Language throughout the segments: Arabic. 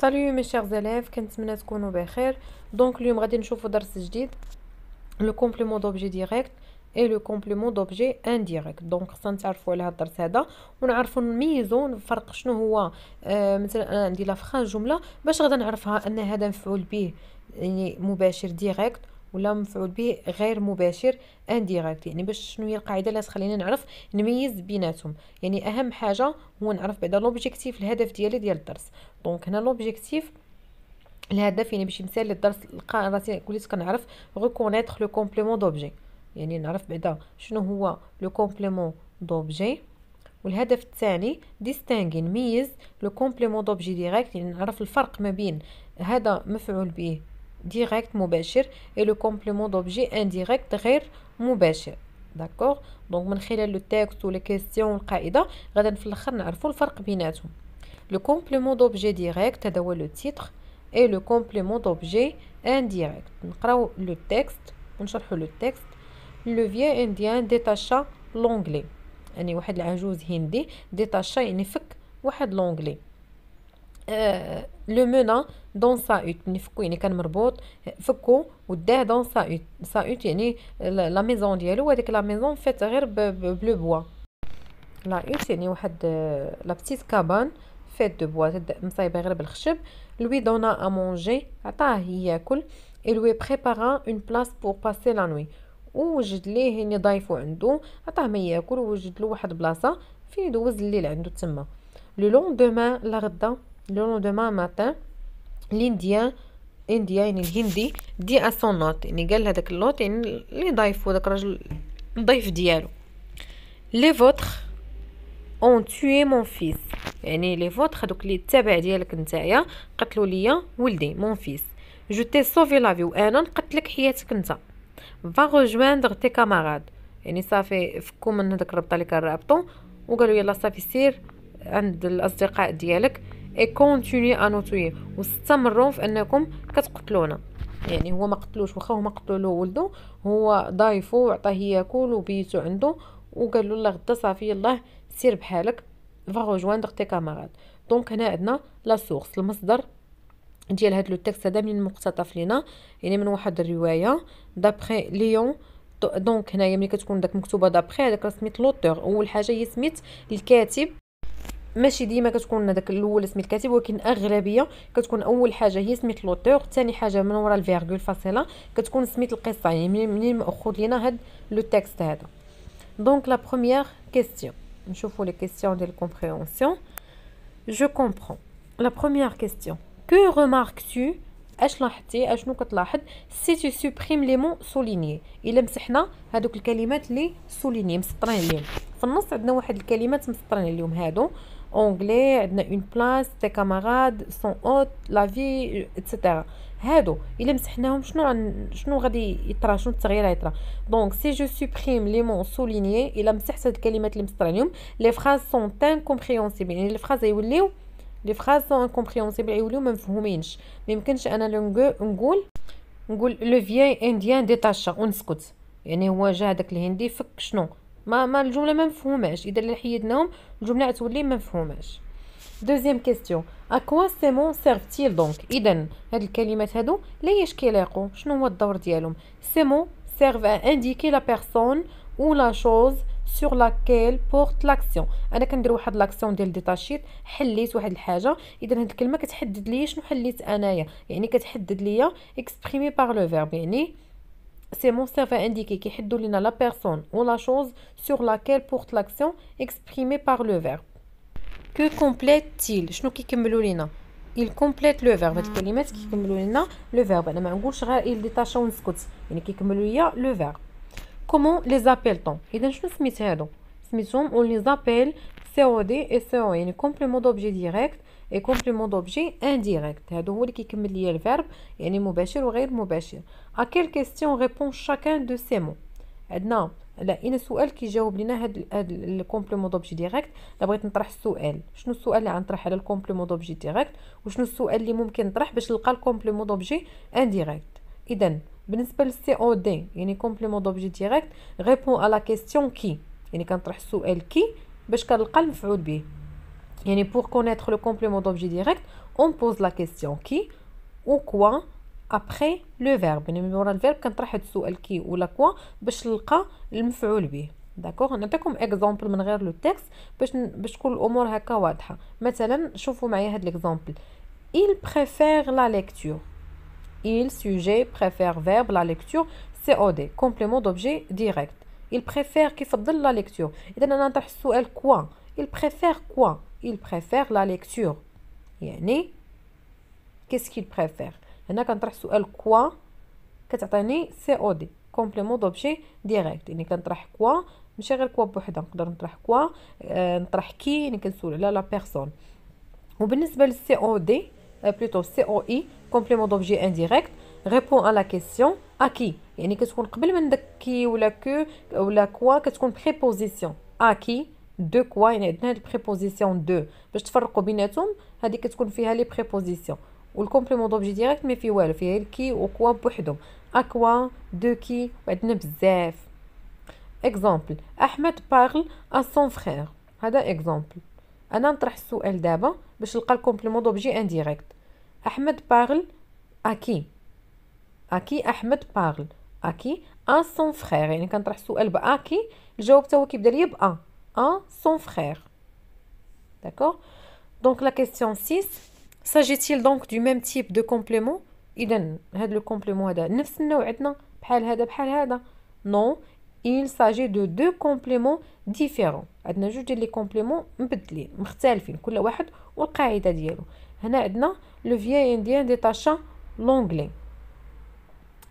Salut mes chers élèves كنتمنى تكونوا بخير donc اليوم غادي نشوفوا درس جديد le complément d'objet direct et le complément d'objet indirect donc خصنا نتعرفوا على هذا الدرس هذا ونعرفوا نميزوا نفرق شنو هو آه مثلا أنا عندي لا جمله باش غادا نعرفها ان هذا مفعول به يعني مباشر direct ولا مفعول به غير مباشر indirect يعني باش شنو هي القاعدة اللي تخلينا نعرف نميز بيناتهم. يعني أهم حاجة هو نعرف بعدا l'objectif الهدف ديالي ديال الدرس. donc هنا l'objectif الهدف يعني باش مثال للدرس راسي وليت كنعرف reconnaître le complément d'objet يعني نعرف بعدا شنو هو le complément d'objet والهدف الثاني distinguer نميز le complément d'objet direct يعني نعرف الفرق ما بين هذا مفعول به direct مباشر et le complément d'objet indirect غير مباشر d'accord donc من خلال le texte و les questions والقاعده غادا في الأخر نعرفوا الفرق بيناتهم. le complément d'objet direct هذا هو le titre et le complément d'objet indirect نقراو le texte ونشرحوا le texte le vieil Indien détacha l'Anglais يعني واحد العجوز هندي détacha يعني فك واحد l'Anglais le mena dans sa hutte. نفكو يعني كان مربوط فكو وداه dans sa hutte. sa hutte يعني la maison ديالو وهاديك la maison فات غير بـ le bois. la hutte يعني واحد la petite cabane فات de bois. مصايبة غير بالخشب. lui donna à manger عطاه ياكل et lui prépara une place pour passer la nuit ووجد ليه يعني ضايفو عنده عطاه ما ياكل ووجد له واحد بلاصة فين يدوز الليل عنده تما. le lendemain لا غدا. le lendemain matin l'Indien indien يعني الهندي dit à son hôte يعني قال هذاك l'hôte يعني اللي ضايفو داك الراجل الضيف ديالو. les vôtres ont tué mon fils يعني les vôtres هذوك اللي التابع ديالك نتايا قتلوا ليا ولدي mon fils je te sauve la vie وأنا نقتلك حياتك أنت. va rejoindre tes camarades يعني صافي فكوا من هذاك الربطه اللي كان رابطو. وقالوا يلا صافي سير عند الأصدقاء ديالك. continuez à nous tuer واستمروا في انكم كتقتلونا يعني هو ما قتلوش واخا هما قتلوا له ولده هو ضايفو وعطاه ياكل وبيتو عنده وقال له غدا صافي يلاه سير بحالك va rejoindre tes camarades donc هنا عندنا la source المصدر ديال هاد le texte هذا من مقتطف لينا يعني من واحد الروايه d'après Léon donc هنايا ملي كتكون داك مكتوبه d'après هذاك سميت l'auteur اول حاجة هي سميت الكاتب ماشي ديما كتكون هذاك الأول سميت الكاتب ولكن أغلبية كتكون أول حاجة هي سميت l'auteur ثاني حاجة من ورا ال virgule فاصلة كتكون سميت القصة يعني منين ماخذ لينا هاد le texte هذا. donc la première question نشوفوا les questions ديال ال compréhension je comprends la première question que remarques أش لاحظتي؟ أشنو كتلاحظ؟ si tu supprimes les mots soulignés إلا مسحنا هذوك الكلمات اللي soulignés مسطرين اليوم في النص عندنا واحد الكلمات مسطرين اليوم هادو. اونغلي عندنا اون بلاص تي كاماراد سون اوت لا في اتسيتيرا هادو الا مسحناهم شنو عن شنو غادي يطرا شنو التغيير غيطرا دونك سي جو سوبريم لي مون سوليني الا مسحت هاد الكلمات اللي مسطرين اليوم لي فراز سون انكومبريهنسيبل يعني لي فراز يوليو لي فراز سون انكومبريهنسيبل يوليو ما مفهومينش ما يمكنش انا نقول نقول لو فيي انديان ديتاشا ونسكت يعني هو جا هذاك الهندي فك شنو ما ما الجملة ما مفهوماش. إذا حيدناهم الجملة غتولي ما مفهوماش. دوزيام كيستيون اكوا سي مون سيرفتيل دونك اذا هاد الكلمات هادو ليش كيلاقوا شنو هو الدور ديالهم؟ سي مون سيرف ا انديكي لا بيرسون ou la chose sur laquelle porte l'action. أنا كندير واحد لاكسيون ديال ديتاشيت حليت واحد الحاجة. اذا هاد الكلمة كتحدد لي شنو حليت أنايا. يعني كتحدد لي اكسبريمي بار لو فيرب يعني سي مون سيرف انديكي كيحدوا لينا لا بيرسون ou la chose sur laquelle porte l'action exprimée par le verbe que complète-t-il شنو كيكملوا لينا il complète le verbe هاد الكلمات كيكملوا لنا لو فيرب انا ما نقولش غير il détache ونسكت يعني كيكملوا ليا لو فيرب كومون لي زابيلتون اذا شنو سميت هادو سميتهم اون لي زابيل سي او دي اي سي او يعني كومبليمون دوبجي ديريكت اي كومبليمون دوبجي انديريكت هادو هو اللي كيكمل ليا ال verbe يعني مباشر وغير مباشر à quelle question répond chacun de ces mots عندنا أي سؤال كيجاوب لينا هاد هاد ال complément d'objet direct الا بغيت نطرح السؤال شنو السؤال اللي غنطرح على ال complément d'objet direct وشنو السؤال اللي ممكن نطرح باش نلقى ال complément d'objet انديريكت اذا بالنسبة للسي أو دي يعني كومبليمون دوبجي ديريكت ريبون على كيستيون كي يعني كنطرح السؤال كي باش كنلقى المفعول به يعني pour connaître le complément d'objet direct on pose la question qui ou quoi après le verbe يعني من ورا الفيرب كنطرح هاد السؤال كي ولا كوا باش نلقى المفعول به داكوغ نعطيكم اكزامبل من غير لو تكست باش باش تكون الامور هكا واضحه مثلا شوفوا معايا هاد ليكزامبل il préfère la lecture il sujet préfère verbe la lecture COD complément d'objet direct il préfère كيفضل la lecture اذا انا نطرح السؤال كوا il préfère quoi il préfère la lecture يعني qu'est-ce qu'il préfère هنا كنطرح سؤال كوا كتعطيني سي او دي كومبليمون دوبجي ديريكت يعني كنطرح كوا ماشي غير كوا بوحدها نقدر نطرح كوا آه نطرح كي يعني كنسول على لا بيرسون وبالنسبه للسي او دي بلوتو سي او اي كومبليمون دوبجي انديريكت ريبون ا لا كيسيون ا كي يعني كتكون قبل من داك كي ولا كو ولا كوا كتكون بريبوزيسيون ا كي دو كوا يعني عندنا هاد البريبوزيسيون دو باش تفرقوا بيناتهم هذه كتكون فيها لي بريبوزيسيون والكومبليمون دوبجي ديريكت ما فيه والو فيه الكي وكوا بوحدهم. أكوا دو كي وعندنا بزاف. exemple أحمد parle à son frère هذا exemple أنا نطرح السؤال دابا باش نلقى ال complément d'objet indirect أحمد parle à qui à qui أحمد parle à qui à son frère يعني كنطرح السؤال ب à qui الجواب تا هو كيبدا ليا ب à. ا سون فرير داكوغ دونك لا كيسيون 6 s'agit-il donc du même type de complément اذا هذا لو كومبليمون هذا نفس النوع عندنا بحال هذا بحال هذا نو il s'agit de deux compléments différents عندنا جوج ديال لي كومبليمون مبدلين مختلفين كل واحد والقاعده ديالو هنا عندنا لو فيي انديان ديتاشا لونغلي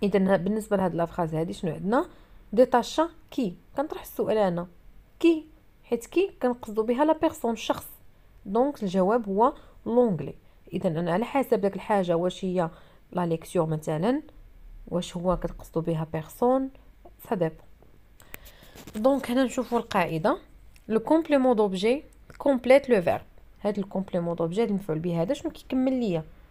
اذا بالنسبه لهاد لافراز هادي شنو عندنا ديتاشا كي كنطرح السؤال انا كي حيت qui كنقصدو بها la personne الشخص donc الجواب هو l'Anglais. اذا أنا على حسب داك الحاجة واش هي la lecture مثلا واش هو كتقصدوا بها personne ça donc هنا نشوفوا القاعدة. le complément d'objet complète le verbe هاد ال complément d'objet المفعول به هذا شنو كيكمل ليا؟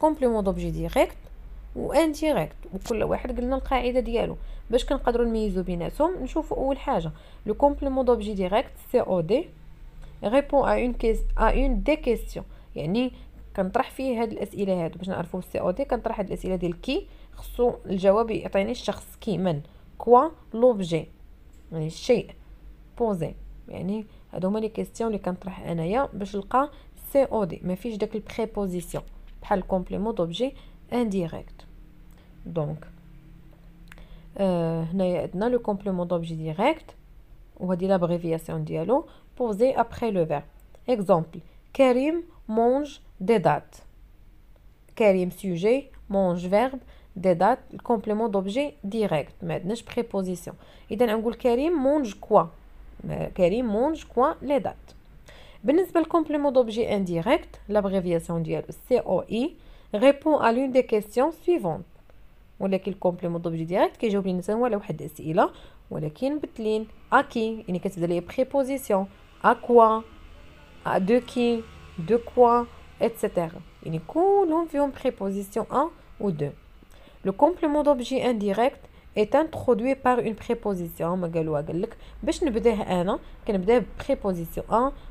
complément d'objet direct و indirect وكل واحد قلنا القاعدة ديالو. باش كنقدروا نميزوا بيناتهم نشوفوا أول حاجة. le complément d'objet direct COD répond à une à une des questions. يعني كنطرح فيه هاد الأسئلة هادو. باش نعرفوا ال COD كنطرح هاد الأسئلة ديال qui. خصو الجواب يعطيني الشخص qui من. quoi l'objet. يعني الشيء poser يعني هادو هما les questions اللي كنطرح أنايا باش نلقى سي أو دي. ما فيش داك البريبوزيسيون بحال الكومبليمون دوبجي انديريكت دونك آه هنايا عندنا لو كومبليمون دوبجي ديريكت وهادي لابريفياسيون ديالو بوزي ابري لو فيرب اكزومبل كريم mange des dates. Karim sujet, mange verbe, des dates, le complément d'objet direct. Maintenant, préposition. Et donc, on dit Karim mange quoi Karim mange quoi Les dates. le complément d'objet indirect, l'abréviation du COI, répond à l'une des questions suivantes. ولكن الكومبليمون دوبجي ديريكت كيجاوب لي مثلا على واحد الاسئله ولكن بدلين اكي يعني كتبدا لي بريبوزيسيون اكوا دو كي de quoi, etc. يعني كلهم فيهم préposition 1 ou 2. Le complément d'objet indirect est introduit par une préposition ما قالوها قال لك باش نبداه انا كنبدا préposition 1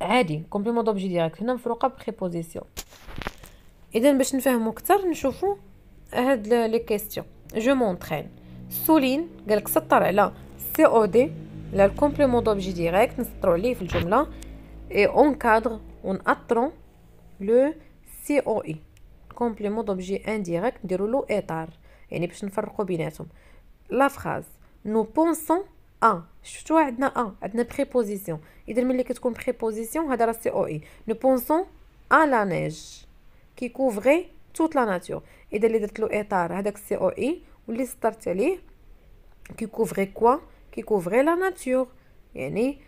عادي كومبليمون دوبجي ديريكت هنا مفروقه بريبوزيسيون اذا باش نفهموا اكثر نشوفوا هاد لي كيستيون جو مونطرين سولين قالك سطر على سي او دي على الكومبليمون دوبجي ديريكت نسطرو عليه في الجمله اي اونكادر ونأطرو لو سي او اي كومبليمون دوبجي انديريكت نديرو له اطار يعني باش نفرقوا بيناتهم لا فراز نو بونسون ا شفتوا عندنا ا عندنا بريبوزيسيون اذا ملي كتكون بريبوزيسيون هذا راه سي او اي نو بونسون ا لا نيج كي كوفغي توت لا ناتور اذا اللي درت له اطار هذاك سي او اي واللي سطرت عليه كي كوفغي كوا كي كوفغي لا ناتور يعني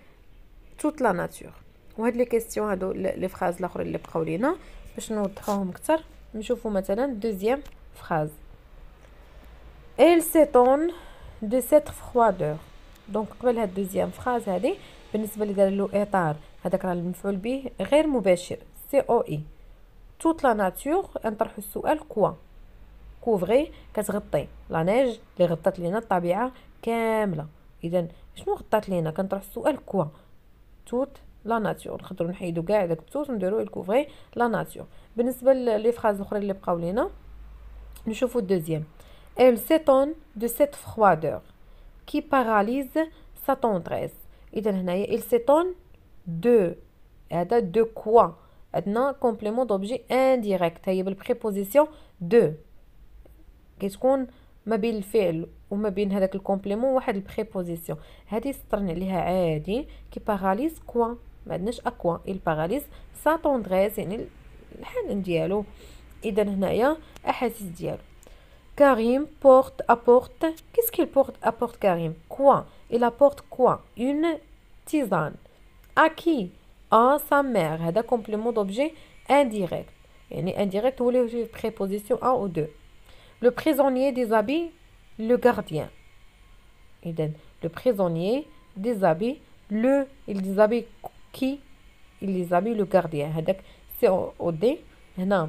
توت لا ناتور وهاد لي كيسيون هادو لي فراز الاخرين اللي بقاو لينا باش نوضحوهم اكثر نشوفوا مثلا دوزيام فراز elle s'étonne de cette froideur donc قبل هاد deuxième phrase هادي بالنسبة لي دار له إطار هذاك راه المفعول به غير مباشر COI toute la nature نطرحوا السؤال quoi couvrait كتغطي. la neige اللي غطات لينا الطبيعة كاملة. إذا شنو غطات لينا؟ كنطرح السؤال quoi toute la nature نقدروا نحيدوا كاع داك toute ونديروا ال couvrait la nature بالنسبة les phrases الاخرين اللي بقاو لينا نشوفوا ال deuxième. Elle s'étonne de cette froideur. Qui paralyse sa tendresse. اذا هنايا il s'étonne de هذا de quoi? عندنا complément d'objet indirect. هي بال préposition de. كتكون ما بين الفعل وما بين هذاك ال complément واحد ال préposition هذه سطرنا عليها عادي qui paralyse quoi ما عندناش اكوا il باراليز سا طوندريس يعني الحنان ديالو اذا هنايا احاسيس ديالو كريم porte apporte qu'est-ce qu'il porte apporte Karim quoi il apporte quoi une tisane à qui à sa mère هذا complément d'objet indirect يعني indirect هو اللي في préposition 1 ou 2 le prisonnier déshabille le gardien إذن le prisonnier déshabille le il déshabille qui il déshabille le gardien هذاك سي او دي هنا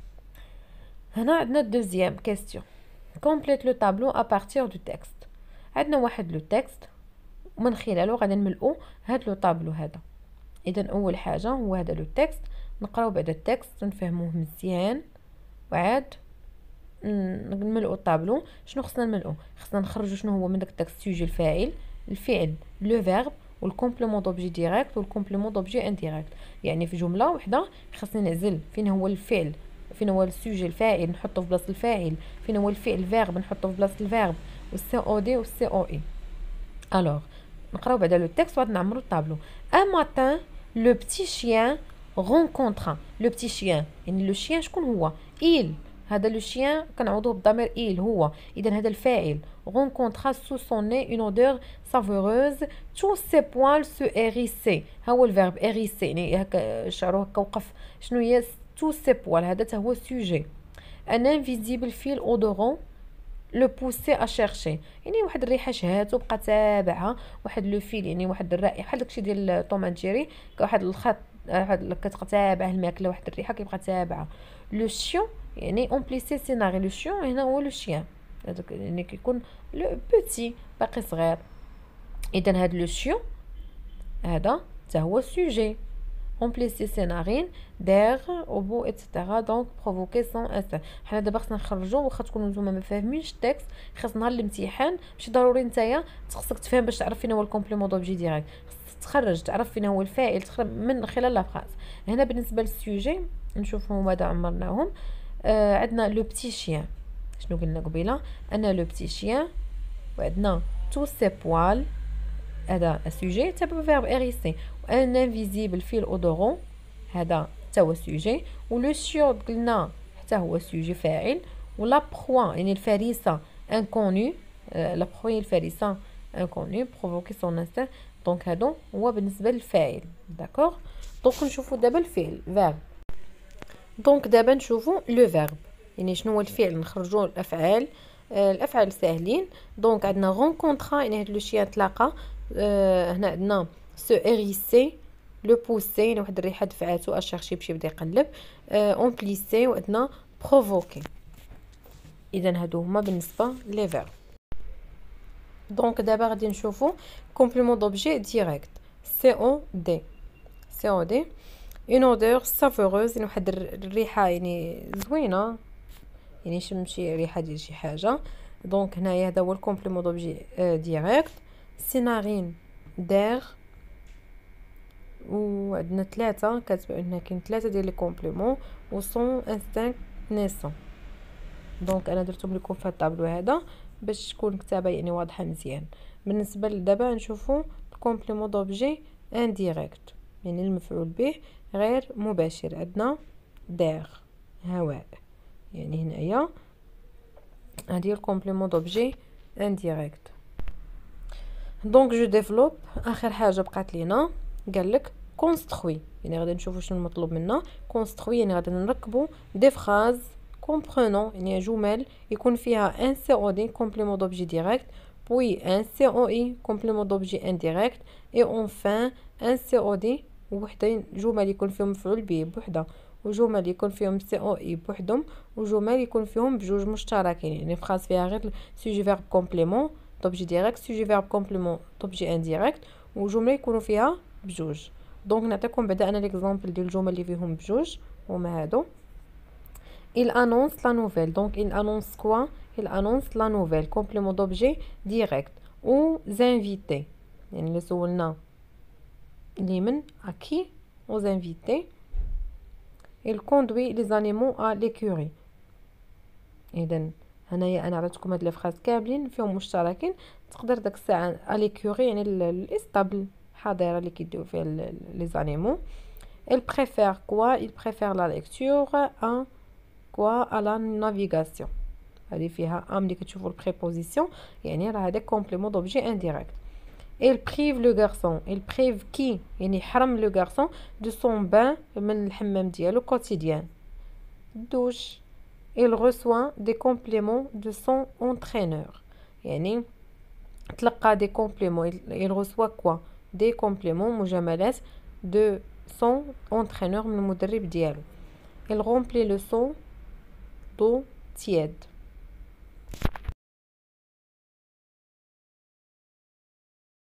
هنا عندنا deuxième question complète le tableau à partir du texte عندنا واحد le texte ومن خلاله غادي نملؤو هاد le tableau هذا. اذا أول حاجة هو هذا le texte نقراو بعد ال texte ونفهموه مزيان. وعاد نملؤو الطابلو شنو خصنا نملؤو؟ خصنا نخرجوا شنو هو من داك ال texte sujet الفاعل الفعل le verbe وال complément d'objet direct وال complément d'objet indirect يعني في جملة وحدة خصني نعزل فين هو الفعل. فين هو ال sujet الفاعل نحطه في بلاصة الفاعل. فين هو الفعل verbe نحطه في بلاصة ال verbe وال COD وال COI alors نقراو بعدا le texte وغادي نعمرو ال tableau. un matin le petit chien rencontra le petit chien يعني le chien شكون هو؟ Il. هذا le chien كنعوضوه بالضمير il هو. اذا هذا الفاعل. Rencontra sous son nez une odeur savoureuse. Tous ses poils se ها هو ال verbe hérisser يعني هكا شعرو هكا وقف. شنو هي؟ Tous ses poils. هذا هو sujet un invisible fil odorant le poussait à chercher يعني واحد الريحه شهاتو بقى تابعها واحد le fil يعني واحد الرائحه بحال داكشي ديال طوم جيري واحد الخط واحد كتتابع الماكله واحد الريحه كيبقى تابعها le chien يعني emplissait ses narines le chien هنا هو le chien هذاك يعني كيكون le petit باقي صغير اذا هاد لو شيون هذا حتى هو sujet emplissait ses narines d'air pur et cetera donc provoquait son es حنا دابا خصنا نخرجوا واخا تكونوا نتوما ما فاهمينش ال texte خاص نهار الامتحان ماشي ضروري نتايا خصك تفهم باش تعرف فين هو ال complément d'objet direct تخرج تعرف فين هو الفاعل تخرج من خلال la phrase هنا بالنسبة لل sujet نشوفوا ماذا عمرناهم آه عندنا لو بتي شيان شنو قلنا قبيله أنا لو بتي شيان وعندنا تو سي بوال هذا السوجي تبع فيرب اريسي ان انفيزيبل في الاودورون هذا حتى هو سوجي ولو شيو قلنا حتى هو سوجي فاعل ولا بخوا يعني الفريسه انكوني لا بخوا هي الفريسه انكوني بروفوكي سون انستان دونك هادو هو بالنسبه للفاعل داكوغ دونك نشوفوا دابا الفعل فيرب دونك دابا نشوفوا لو فيرب يعني شنو هو الفعل نخرجوا الافعال الافعال ساهلين دونك عندنا غونكونطرا يعني هاد لو شيان تلاقى آه هنا عندنا سو إريسي لو بوسي واحد الريحة دفعاتو اشيرشي باش يبدا يقلب. اون بليسي وعندنا بروفوكي اذا هادو هما بالنسبة لي فيرب donc دابا غادي نشوفو complément d'objet direct COD COD une odeur savoureuse يعني واحد الريحة يعني زوينة. يعني شمشي ريحة ديال شي حاجة. donc هنايا هذا هو ال complément d'objet direct ses narines d'air وعندنا ثلاثة كتبان هنا كاين ثلاثة ديال les compléments و son instinct naissant. donc أنا درتهم لكم في الطابلو هذا باش تكون الكتابه يعني واضحة مزيان. بالنسبة لدابا نشوفوا ال complément d'objet indirect يعني المفعول به غير مباشر. عندنا d'air هواء. يعني هنايا هادي ال complément d'objet indirect donc je développe اخر حاجة بقات لينا قال لك construis يعني غادي نشوفوا شنو المطلوب منا construis يعني غادي نركبوا des phrases comprenant يعني جمل يكون فيها un COD complément d'objet direct puis un COI complément d'objet indirect et enfin un COD وحدين جمل يكون فيهم مفعول به بوحده وجمل يكون فيهم COI بوحدهم وجمل يكون فيهم بجوج مشتركين يعني phrase فيها غير sujet verbe complément دوبجي ديريكت سوجي فيرب كومبليمون دوبجي انديريكت وجمله يكونوا فيها بجوج دونك نعطيكم بعدا انا ليكزامبل ديال الجمل اللي فيهم بجوج هما هادو il annonce la nouvelle donc il annonce quoi il annonce la nouvelle complément d'objet direct aux invités يعني اللي سولنا لمن à qui aux invités il conduit les animaux à l'écurie اذا هنايا أنا عطيتكم هاد les phrases كاملين فيهم مشتركين. تقدر داك الساعة l'écurie يعني الاسطبل حظيرة اللي كيديو فيها les animaux. Il préfère quoi il préfère la lecture à quoi? À la navigation. فين ما اللي كتشوفوا ال préposition يعني راه هذا complément d'objet indirect il prive le garçon. Il prive qui يعني حرم le garçon de son bain من الحمام ديالو quotidien. douche il reçoit des compléments de son entraîneur يعني تلقى des compléments il reçoit quoi des compléments مجاملات de son entraîneur من المدرب ديالو il remplit le son d'eau tiède